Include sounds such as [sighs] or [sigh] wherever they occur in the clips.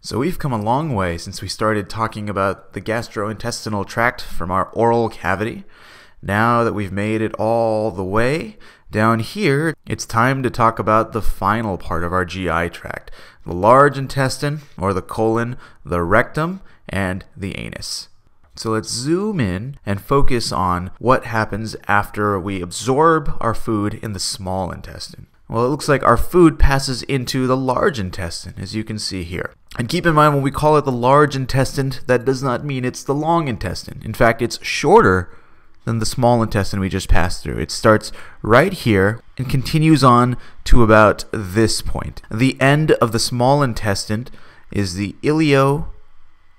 So we've come a long way since we started talking about the gastrointestinal tract from our oral cavity. Now that we've made it all the way down here, it's time to talk about the final part of our GI tract the large intestine, or the colon, the rectum, and the anus. So let's zoom in and focus on what happens after we absorb our food in the small intestine. Well, it looks like our food passes into the large intestine, as you can see here. And keep in mind, when we call it the large intestine, that does not mean it's the long intestine. In fact, it's shorter than the small intestine we just passed through. It starts right here and continues on to about this point. The end of the small intestine is the ileo,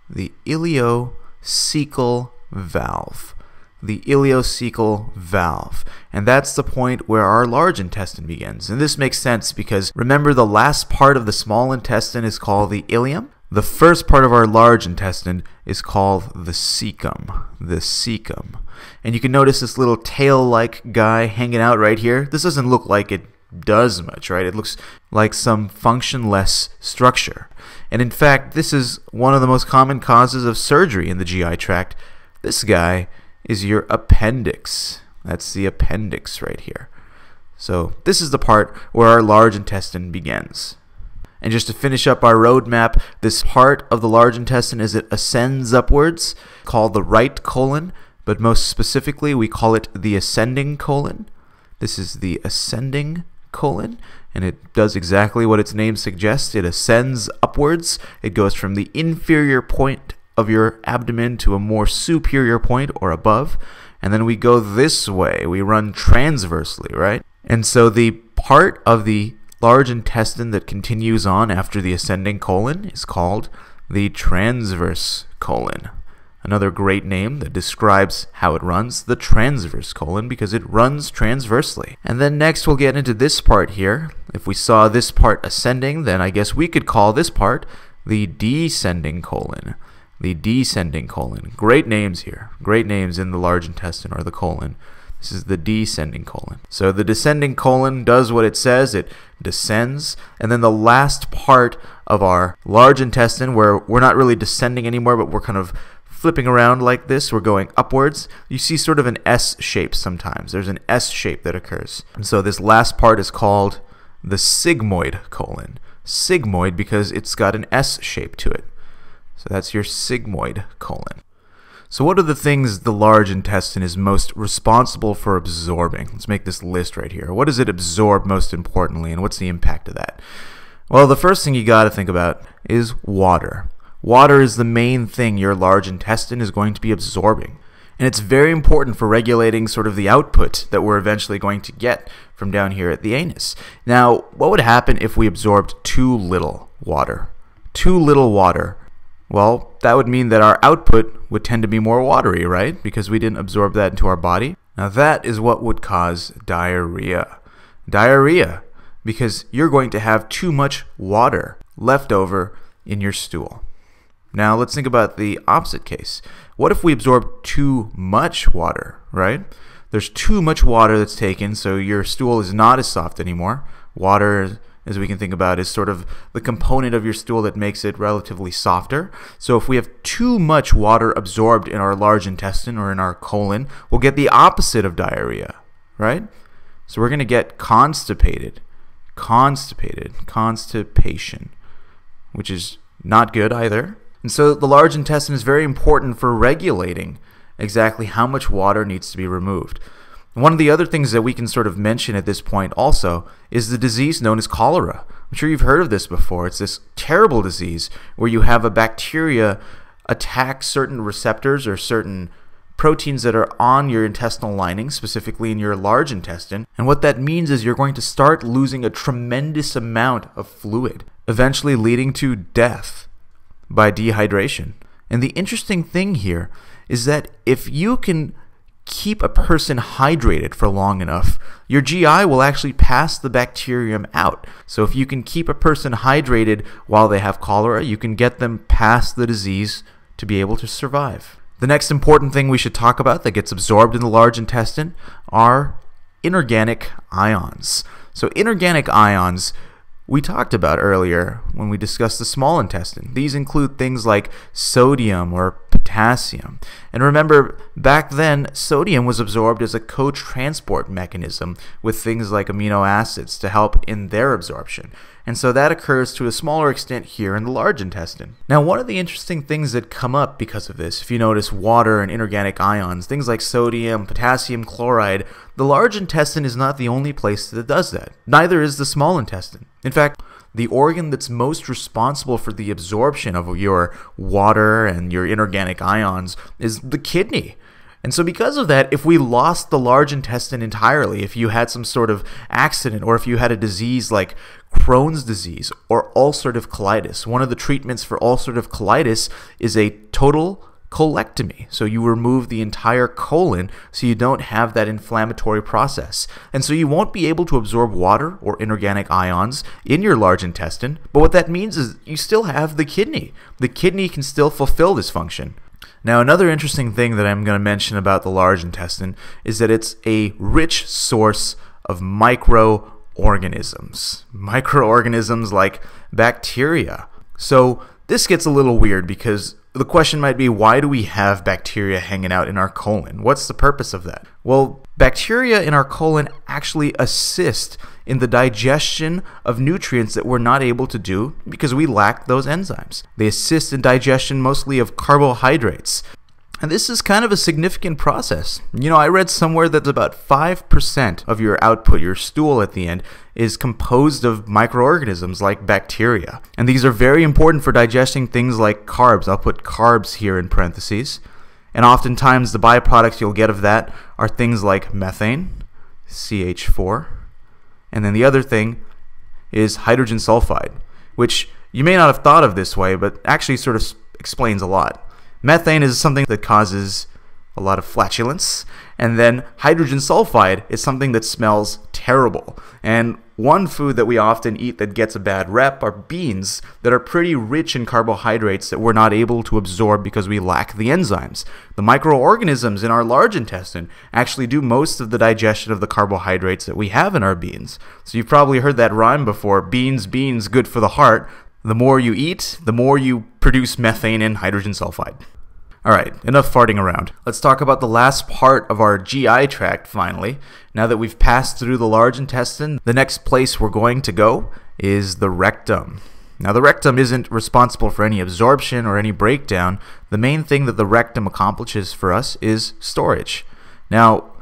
the ileocecal valve the ileocecal valve. And that's the point where our large intestine begins. And this makes sense because remember the last part of the small intestine is called the ileum? The first part of our large intestine is called the cecum. The cecum. And you can notice this little tail-like guy hanging out right here. This doesn't look like it does much, right? It looks like some functionless structure. And in fact, this is one of the most common causes of surgery in the GI tract. This guy is your appendix. That's the appendix right here. So this is the part where our large intestine begins. And just to finish up our roadmap, this part of the large intestine as it ascends upwards, called the right colon, but most specifically we call it the ascending colon. This is the ascending colon, and it does exactly what its name suggests. It ascends upwards. It goes from the inferior point of your abdomen to a more superior point or above. And then we go this way. We run transversely, right? And so the part of the large intestine that continues on after the ascending colon is called the transverse colon. Another great name that describes how it runs, the transverse colon, because it runs transversely. And then next we'll get into this part here. If we saw this part ascending, then I guess we could call this part the descending colon the descending colon. Great names here. Great names in the large intestine or the colon. This is the descending colon. So the descending colon does what it says, it descends. And then the last part of our large intestine, where we're not really descending anymore, but we're kind of flipping around like this, we're going upwards. You see sort of an S shape sometimes. There's an S shape that occurs. And so this last part is called the sigmoid colon. Sigmoid because it's got an S shape to it. So that's your sigmoid colon. So what are the things the large intestine is most responsible for absorbing? Let's make this list right here. What does it absorb most importantly, and what's the impact of that? Well, the first thing you got to think about is water. Water is the main thing your large intestine is going to be absorbing. And it's very important for regulating sort of the output that we're eventually going to get from down here at the anus. Now, what would happen if we absorbed too little water? Too little water well, that would mean that our output would tend to be more watery, right? Because we didn't absorb that into our body. Now, that is what would cause diarrhea. Diarrhea, because you're going to have too much water left over in your stool. Now, let's think about the opposite case. What if we absorb too much water, right? There's too much water that's taken, so your stool is not as soft anymore. Water as we can think about, is sort of the component of your stool that makes it relatively softer. So if we have too much water absorbed in our large intestine or in our colon, we'll get the opposite of diarrhea, right? So we're going to get constipated, constipated, constipation, which is not good either. And so the large intestine is very important for regulating exactly how much water needs to be removed. One of the other things that we can sort of mention at this point also is the disease known as cholera. I'm sure you've heard of this before. It's this terrible disease where you have a bacteria attack certain receptors or certain proteins that are on your intestinal lining, specifically in your large intestine. And what that means is you're going to start losing a tremendous amount of fluid, eventually leading to death by dehydration. And the interesting thing here is that if you can keep a person hydrated for long enough, your GI will actually pass the bacterium out. So if you can keep a person hydrated while they have cholera, you can get them past the disease to be able to survive. The next important thing we should talk about that gets absorbed in the large intestine are inorganic ions. So inorganic ions we talked about earlier when we discuss the small intestine. These include things like sodium or potassium. And remember, back then, sodium was absorbed as a co transport mechanism with things like amino acids to help in their absorption and so that occurs to a smaller extent here in the large intestine. Now, one of the interesting things that come up because of this, if you notice water and inorganic ions, things like sodium, potassium chloride, the large intestine is not the only place that does that. Neither is the small intestine. In fact, the organ that's most responsible for the absorption of your water and your inorganic ions is the kidney. And so, because of that, if we lost the large intestine entirely, if you had some sort of accident, or if you had a disease like Crohn's disease or ulcerative colitis. One of the treatments for ulcerative colitis is a total colectomy. So you remove the entire colon so you don't have that inflammatory process. And so you won't be able to absorb water or inorganic ions in your large intestine. But what that means is you still have the kidney. The kidney can still fulfill this function. Now, another interesting thing that I'm going to mention about the large intestine is that it's a rich source of microorganisms. microorganisms like bacteria. So this gets a little weird because the question might be why do we have bacteria hanging out in our colon? What's the purpose of that? Well, bacteria in our colon actually assist in the digestion of nutrients that we're not able to do because we lack those enzymes. They assist in digestion mostly of carbohydrates, and this is kind of a significant process. You know, I read somewhere that about 5% of your output, your stool at the end, is composed of microorganisms like bacteria. And these are very important for digesting things like carbs. I'll put carbs here in parentheses. And oftentimes, the byproducts you'll get of that are things like methane, CH4. And then the other thing is hydrogen sulfide, which you may not have thought of this way, but actually sort of explains a lot. Methane is something that causes a lot of flatulence, and then hydrogen sulfide is something that smells terrible. And one food that we often eat that gets a bad rep are beans that are pretty rich in carbohydrates that we're not able to absorb because we lack the enzymes. The microorganisms in our large intestine actually do most of the digestion of the carbohydrates that we have in our beans. So you've probably heard that rhyme before beans, beans, good for the heart. The more you eat, the more you produce methane and hydrogen sulfide. Alright, enough farting around. Let's talk about the last part of our GI tract finally. Now that we've passed through the large intestine, the next place we're going to go is the rectum. Now, the rectum isn't responsible for any absorption or any breakdown. The main thing that the rectum accomplishes for us is storage. Now,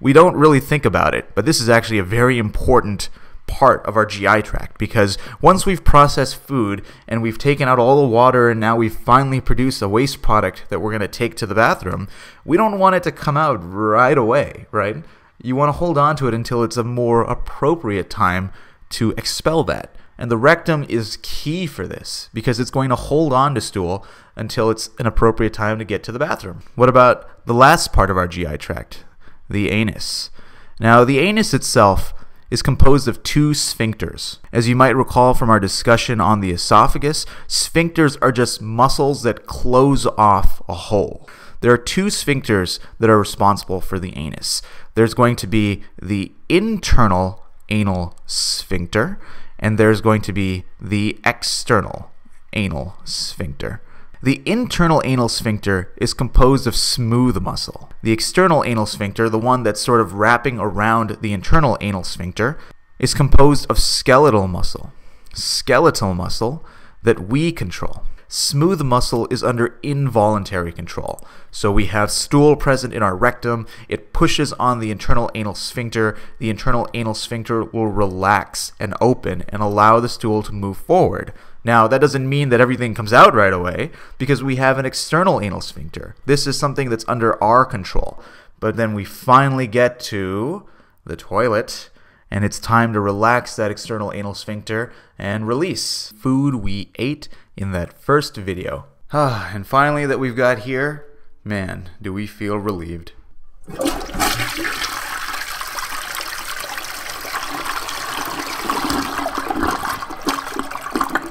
we don't really think about it, but this is actually a very important part of our GI tract because once we've processed food and we've taken out all the water and now we've finally produced a waste product that we're going to take to the bathroom, we don't want it to come out right away, right? You want to hold on to it until it's a more appropriate time to expel that. And the rectum is key for this because it's going to hold on to stool until it's an appropriate time to get to the bathroom. What about the last part of our GI tract, the anus? Now, the anus itself is composed of two sphincters. As you might recall from our discussion on the esophagus, sphincters are just muscles that close off a hole. There are two sphincters that are responsible for the anus. There's going to be the internal anal sphincter, and there's going to be the external anal sphincter. The internal anal sphincter is composed of smooth muscle. The external anal sphincter, the one that's sort of wrapping around the internal anal sphincter, is composed of skeletal muscle. Skeletal muscle that we control. Smooth muscle is under involuntary control. So we have stool present in our rectum. It pushes on the internal anal sphincter. The internal anal sphincter will relax and open and allow the stool to move forward. Now, that doesn't mean that everything comes out right away because we have an external anal sphincter. This is something that's under our control. But then we finally get to the toilet and it's time to relax that external anal sphincter and release food we ate in that first video. [sighs] And finally, that we've got here, man, do we feel relieved.